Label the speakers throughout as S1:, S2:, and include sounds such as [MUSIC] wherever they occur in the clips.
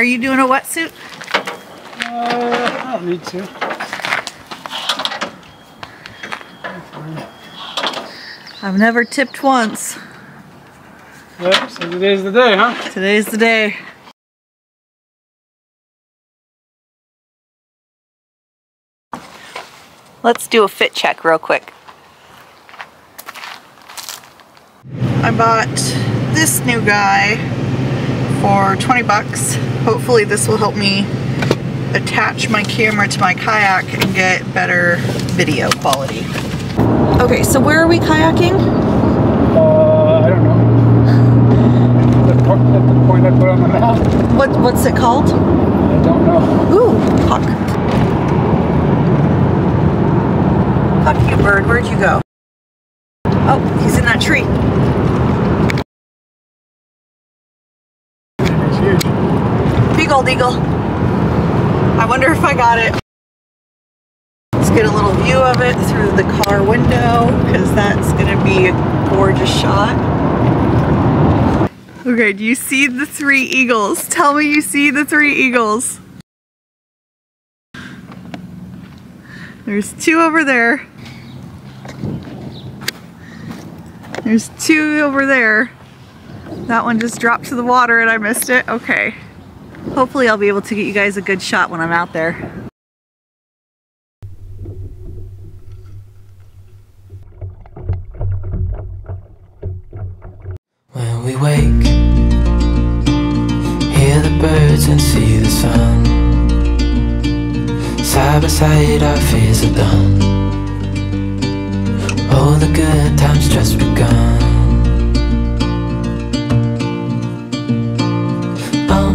S1: Are you doing a wetsuit?
S2: Uh, I don't need to.
S1: I've never tipped once.
S2: Yep, so today's the day, huh?
S1: Today's the day. Let's do a fit check real quick. I bought this new guy for 20 bucks. Hopefully this will help me attach my camera to my kayak and get better video quality. Okay, so where are we kayaking?
S2: Uh, I don't know. The, at the point I put on the map,
S1: What, what's it called?
S2: I don't know.
S1: Ooh, hawk. Fuck you, bird. Where'd you go? Oh, he's in that tree.
S2: It's huge.
S1: I wonder if I got it. Let's get a little view of it through the car window because that's going to be a gorgeous shot. Okay, do you see the three eagles? Tell me you see the three eagles. There's two over there. There's two over there. That one just dropped to the water and I missed it. Okay. Hopefully I'll be able to get you guys a good shot when I'm out there.
S3: When we wake, hear the birds and see the sun. Side by side, our fears are done. All the good times just begun. Oh,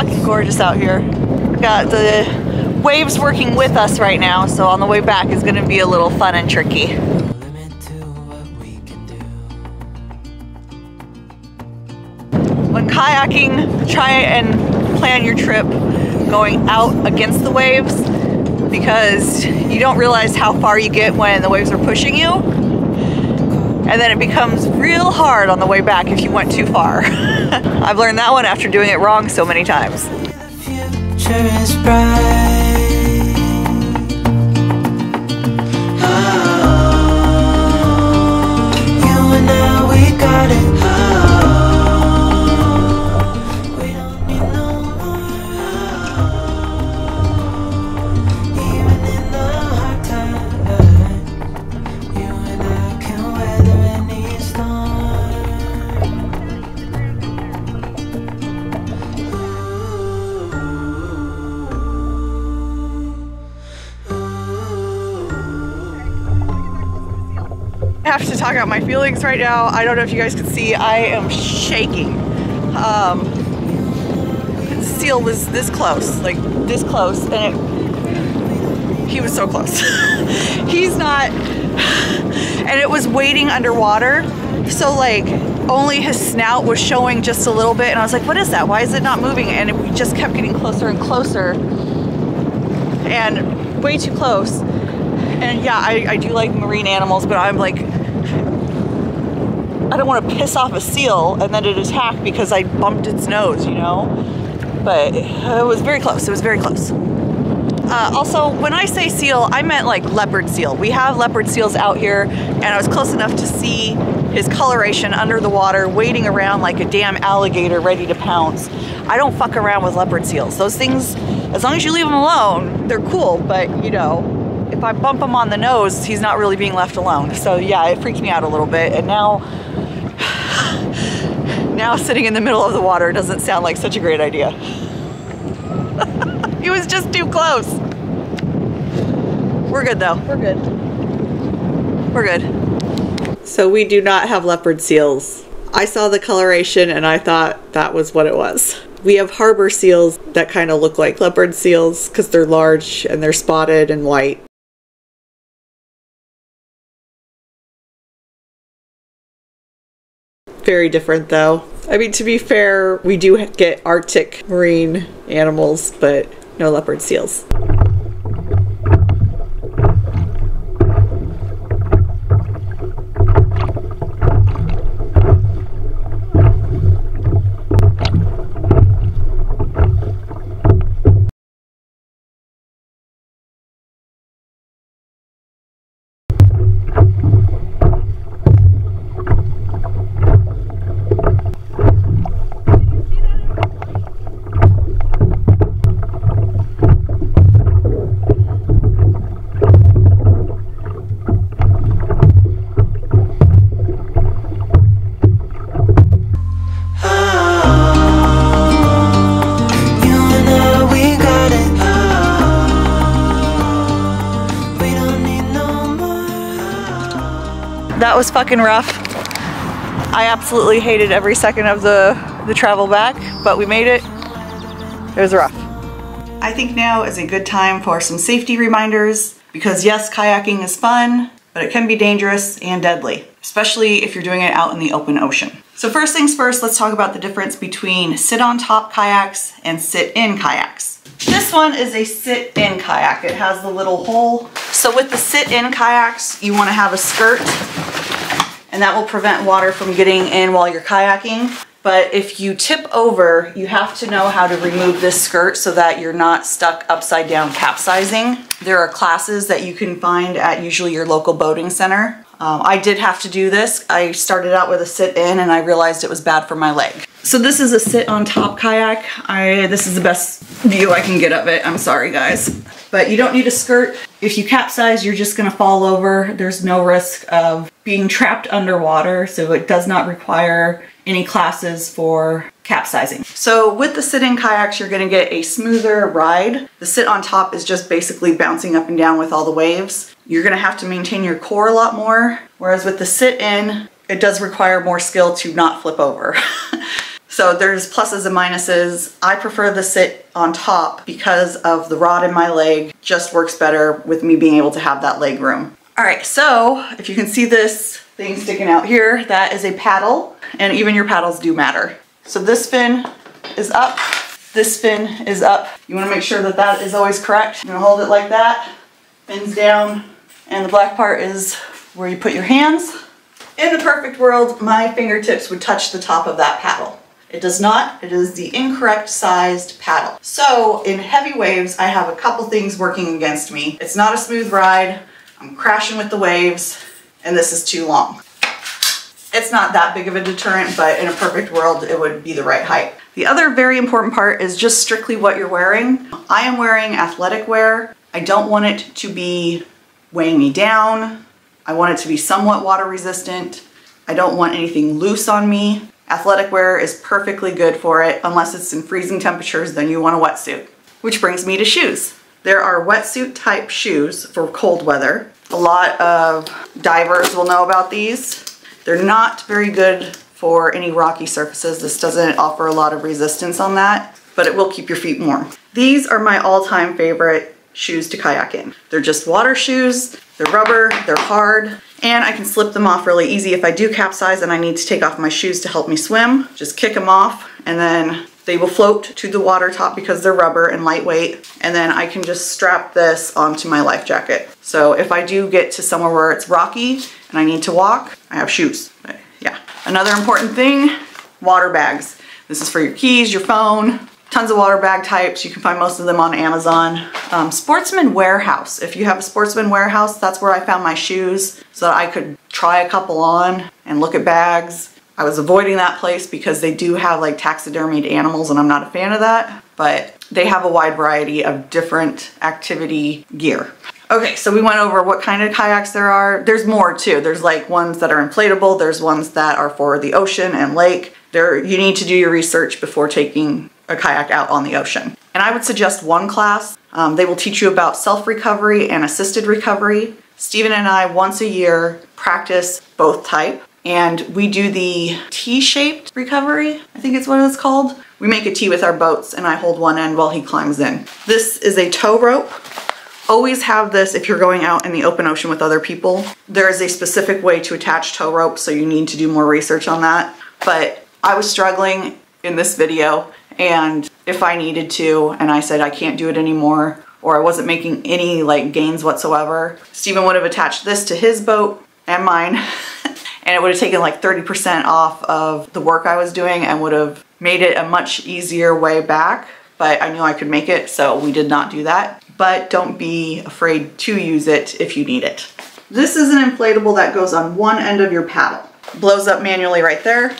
S1: Fucking gorgeous out here. We've got the waves working with us right now, so on the way back is gonna be a little fun and tricky. When kayaking, try and plan your trip going out against the waves because you don't realize how far you get when the waves are pushing you. And then it becomes real hard on the way back if you went too far. [LAUGHS] I've learned that one after doing it wrong so many times. Have to talk out my feelings right now. I don't know if you guys can see, I am shaking. Um, the seal was this close, like this close, and it, he was so close. [LAUGHS] He's not, [SIGHS] and it was waiting underwater, so like only his snout was showing just a little bit, and I was like, what is that? Why is it not moving? And it just kept getting closer and closer, and way too close. And yeah, I, I do like marine animals, but I'm like, don't want to piss off a seal and then it attack because I bumped its nose, you know? But it was very close. It was very close. Uh, also, when I say seal, I meant like leopard seal. We have leopard seals out here, and I was close enough to see his coloration under the water, waiting around like a damn alligator ready to pounce. I don't fuck around with leopard seals. Those things, as long as you leave them alone, they're cool, but you know, if I bump him on the nose, he's not really being left alone. So yeah, it freaked me out a little bit. And now, now sitting in the middle of the water doesn't sound like such a great idea. [LAUGHS] he was just too close. We're good though. We're good. We're good. So we do not have leopard seals. I saw the coloration and I thought that was what it was. We have harbor seals that kind of look like leopard seals because they're large and they're spotted and white. Very different though. I mean, to be fair, we do get Arctic marine animals, but no leopard seals. Fucking rough. I absolutely hated every second of the, the travel back, but we made it. It was rough. I think now is a good time for some safety reminders because yes, kayaking is fun, but it can be dangerous and deadly, especially if you're doing it out in the open ocean. So first things first, let's talk about the difference between sit on top kayaks and sit in kayaks. This one is a sit in kayak. It has the little hole. So with the sit in kayaks, you wanna have a skirt and that will prevent water from getting in while you're kayaking. But if you tip over, you have to know how to remove this skirt so that you're not stuck upside down capsizing. There are classes that you can find at usually your local boating center. Um, I did have to do this. I started out with a sit in and I realized it was bad for my leg. So this is a sit on top kayak. I This is the best view I can get of it. I'm sorry guys. But you don't need a skirt. If you capsize, you're just gonna fall over. There's no risk of being trapped underwater, so it does not require any classes for capsizing. So with the sit-in kayaks, you're gonna get a smoother ride. The sit on top is just basically bouncing up and down with all the waves. You're gonna have to maintain your core a lot more, whereas with the sit-in, it does require more skill to not flip over. [LAUGHS] So there's pluses and minuses. I prefer the sit on top because of the rod in my leg just works better with me being able to have that leg room. All right, so if you can see this thing sticking out here, that is a paddle and even your paddles do matter. So this fin is up, this fin is up. You wanna make sure that that is always correct. You're gonna hold it like that, fins down, and the black part is where you put your hands. In the perfect world, my fingertips would touch the top of that paddle. It does not, it is the incorrect sized paddle. So in heavy waves, I have a couple things working against me. It's not a smooth ride, I'm crashing with the waves, and this is too long. It's not that big of a deterrent, but in a perfect world, it would be the right height. The other very important part is just strictly what you're wearing. I am wearing athletic wear. I don't want it to be weighing me down. I want it to be somewhat water resistant. I don't want anything loose on me. Athletic wear is perfectly good for it. Unless it's in freezing temperatures, then you want a wetsuit. Which brings me to shoes. There are wetsuit type shoes for cold weather. A lot of divers will know about these. They're not very good for any rocky surfaces. This doesn't offer a lot of resistance on that, but it will keep your feet warm. These are my all-time favorite shoes to kayak in. They're just water shoes, they're rubber, they're hard, and I can slip them off really easy if I do capsize and I need to take off my shoes to help me swim. Just kick them off and then they will float to the water top because they're rubber and lightweight. And then I can just strap this onto my life jacket. So if I do get to somewhere where it's rocky and I need to walk, I have shoes. But yeah. Another important thing, water bags. This is for your keys, your phone, tons of water bag types. You can find most of them on Amazon. Um, Sportsman Warehouse. If you have a Sportsman Warehouse, that's where I found my shoes so that I could try a couple on and look at bags. I was avoiding that place because they do have like taxidermied animals and I'm not a fan of that, but they have a wide variety of different activity gear. Okay, so we went over what kind of kayaks there are. There's more too. There's like ones that are inflatable. There's ones that are for the ocean and lake. there you need to do your research before taking a kayak out on the ocean. And I would suggest one class. Um, they will teach you about self-recovery and assisted recovery. Stephen and I once a year practice both type and we do the T-shaped recovery, I think it's what it's called. We make a T with our boats and I hold one end while he climbs in. This is a tow rope. Always have this if you're going out in the open ocean with other people. There is a specific way to attach tow rope, so you need to do more research on that. But I was struggling in this video and if I needed to and I said I can't do it anymore or I wasn't making any like gains whatsoever, Stephen would have attached this to his boat and mine [LAUGHS] and it would have taken like 30% off of the work I was doing and would have made it a much easier way back. But I knew I could make it, so we did not do that. But don't be afraid to use it if you need it. This is an inflatable that goes on one end of your paddle. Blows up manually right there.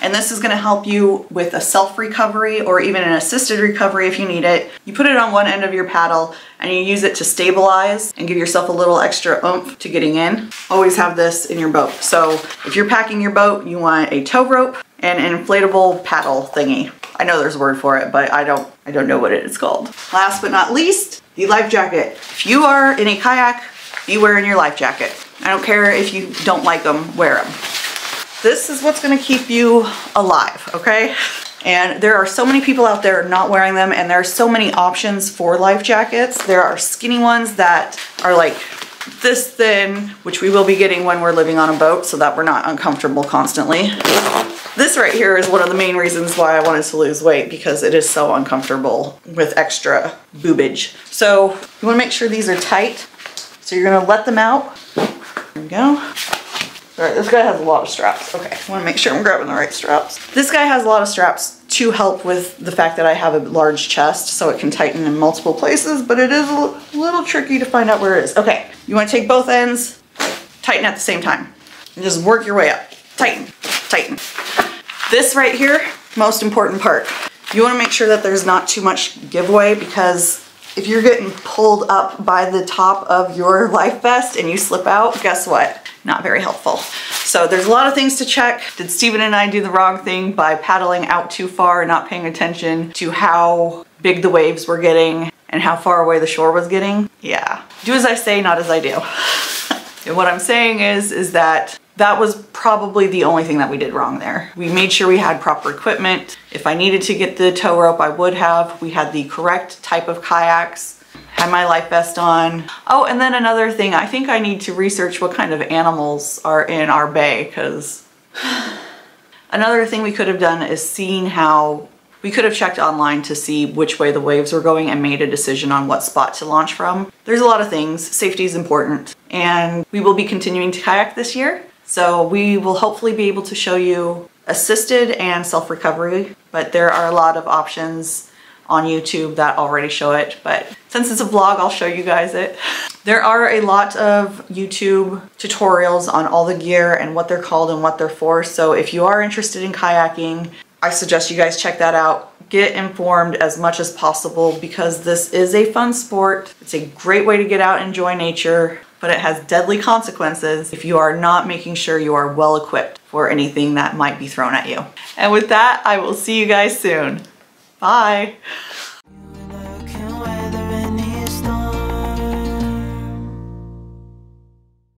S1: And this is gonna help you with a self-recovery or even an assisted recovery if you need it. You put it on one end of your paddle and you use it to stabilize and give yourself a little extra oomph to getting in. Always have this in your boat. So if you're packing your boat, you want a tow rope and an inflatable paddle thingy. I know there's a word for it, but I don't, I don't know what it is called. Last but not least, the life jacket. If you are in a kayak, be wearing your life jacket. I don't care if you don't like them, wear them. This is what's gonna keep you alive, okay? And there are so many people out there not wearing them and there are so many options for life jackets. There are skinny ones that are like this thin, which we will be getting when we're living on a boat so that we're not uncomfortable constantly. This right here is one of the main reasons why I wanted to lose weight because it is so uncomfortable with extra boobage. So you wanna make sure these are tight. So you're gonna let them out. There we go. All right, this guy has a lot of straps. Okay, I wanna make sure I'm grabbing the right straps. This guy has a lot of straps to help with the fact that I have a large chest so it can tighten in multiple places, but it is a little tricky to find out where it is. Okay, you wanna take both ends, tighten at the same time, and just work your way up. Tighten, tighten. This right here, most important part. You wanna make sure that there's not too much giveaway because if you're getting pulled up by the top of your [LAUGHS] life vest and you slip out, guess what? Not very helpful. So there's a lot of things to check. Did Stephen and I do the wrong thing by paddling out too far and not paying attention to how big the waves were getting and how far away the shore was getting? Yeah. Do as I say, not as I do. [LAUGHS] and what I'm saying is, is that that was probably the only thing that we did wrong there. We made sure we had proper equipment. If I needed to get the tow rope, I would have. We had the correct type of kayaks, had my life vest on. Oh, and then another thing, I think I need to research what kind of animals are in our bay because [SIGHS] another thing we could have done is seen how we could have checked online to see which way the waves were going and made a decision on what spot to launch from. There's a lot of things. Safety is important. And we will be continuing to kayak this year. So we will hopefully be able to show you assisted and self-recovery, but there are a lot of options on YouTube that already show it. But since it's a vlog, I'll show you guys it. There are a lot of YouTube tutorials on all the gear and what they're called and what they're for. So if you are interested in kayaking, I suggest you guys check that out. Get informed as much as possible because this is a fun sport. It's a great way to get out and enjoy nature but it has deadly consequences if you are not making sure you are well equipped for anything that might be thrown at you. And with that, I will see you guys soon. Bye.